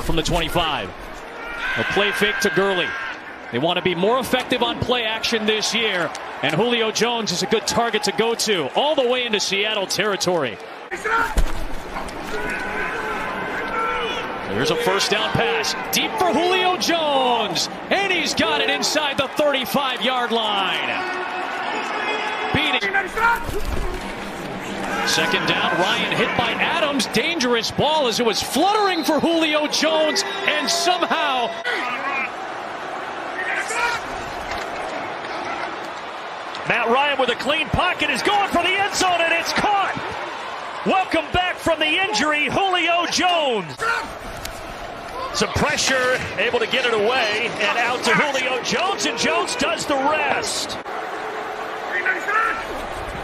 from the 25. A play fake to Gurley. They want to be more effective on play action this year, and Julio Jones is a good target to go to all the way into Seattle territory. There's a first down pass deep for Julio Jones, and he's got it inside the 35 yard line. Beating. Second down, Ryan hit by Adams. Dangerous ball as it was fluttering for Julio Jones, and somehow. Matt Ryan with a clean pocket is going for the end zone, and it's caught. Welcome back from the injury, Julio Jones. Some pressure, able to get it away, and out to Julio Jones, and Jones does the rest.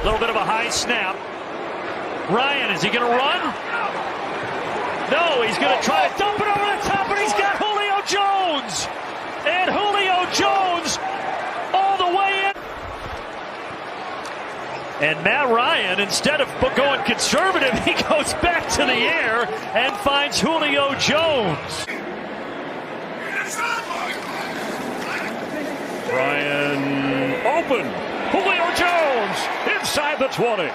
A little bit of a high snap. Ryan, is he going to run? No, he's going to oh, try oh. to dump it over the top, and he's got Julio Jones. And Julio Jones all the way in. And Matt Ryan, instead of going conservative, he goes back to the air and finds Julio Jones. Ryan open. Julio Jones inside the 20.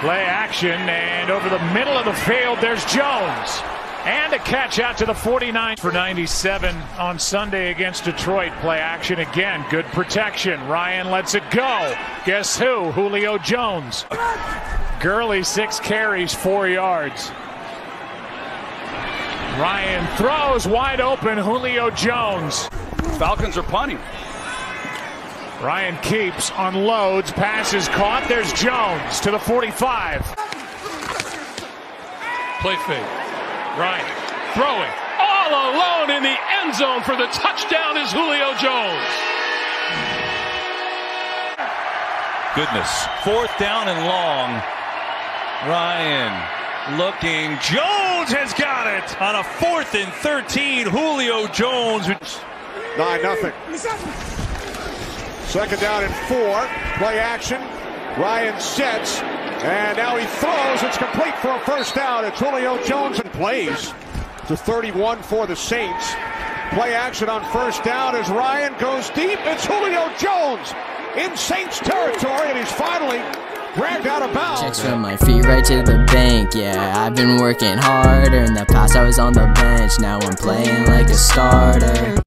Play action and over the middle of the field, there's Jones. And a catch out to the 49 for 97 on Sunday against Detroit. Play action again. Good protection. Ryan lets it go. Guess who? Julio Jones. Gurley, six carries, four yards. Ryan throws wide open. Julio Jones. Falcons are punting. Ryan keeps, unloads, passes caught. There's Jones to the 45. Play fake. Ryan throwing all alone in the end zone for the touchdown is Julio Jones. Goodness. Fourth down and long. Ryan looking. Jones has got it on a fourth and 13. Julio Jones. 9 nothing. Second down and four. Play action. Ryan sets. And now he throws. It's complete for a first down. It's Julio Jones and plays to 31 for the Saints. Play action on first down as Ryan goes deep. It's Julio Jones in Saints territory, and he's finally dragged out of bounds. Checks from my feet right to the bank. Yeah, I've been working harder. In the past, I was on the bench. Now I'm playing like a starter.